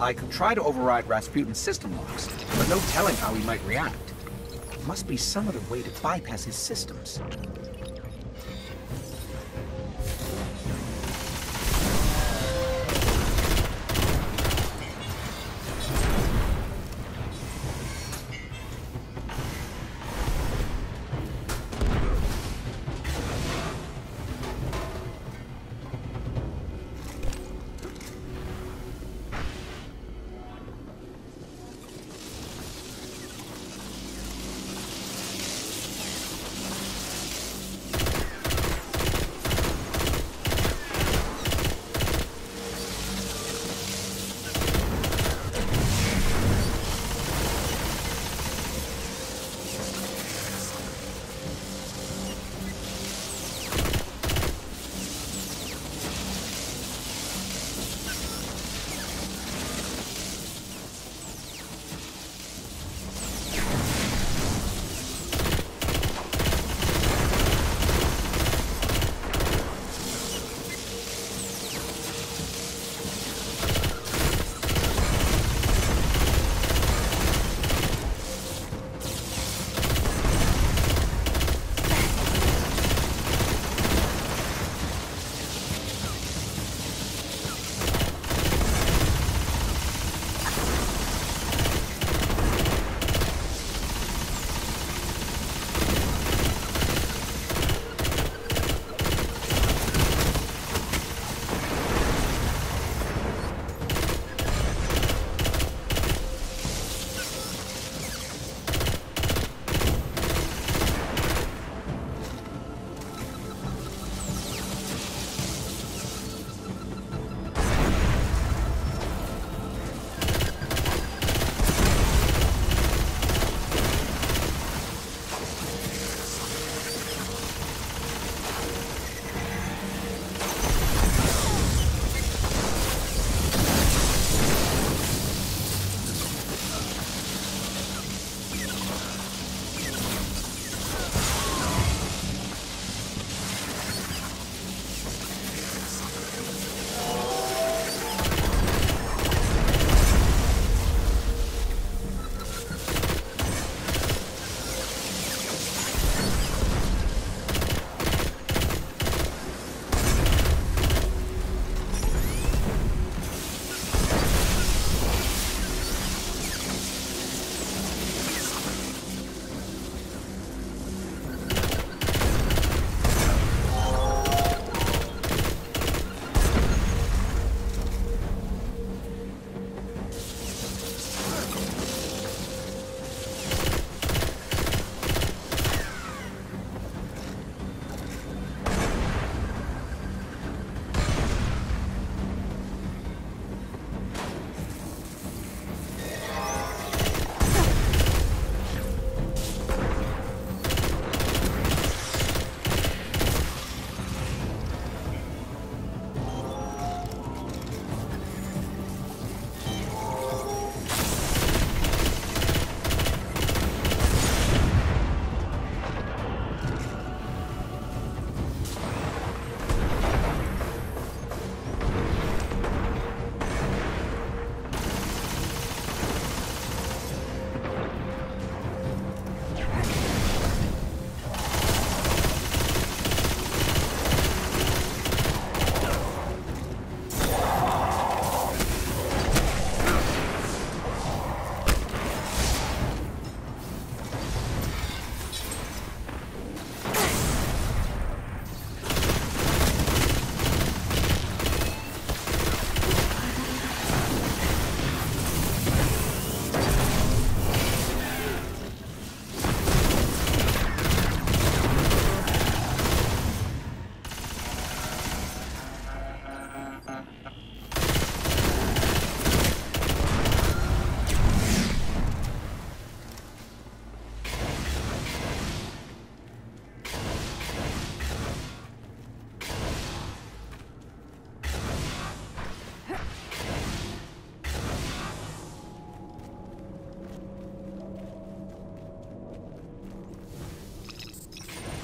I could try to override Rasputin's system locks, but no telling how he might react. Must be some other way to bypass his systems.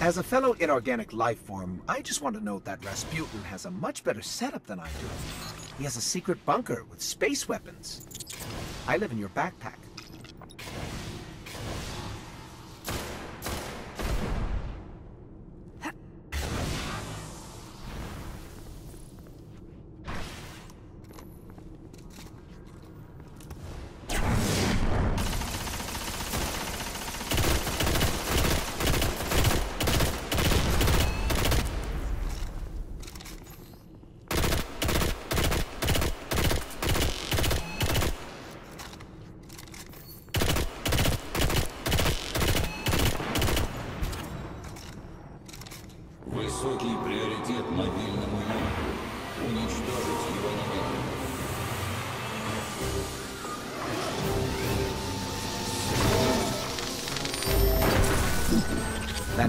As a fellow inorganic life form, I just want to note that Rasputin has a much better setup than I do. He has a secret bunker with space weapons. I live in your backpack.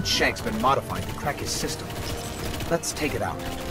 Shank's been modified to crack his system. Let's take it out.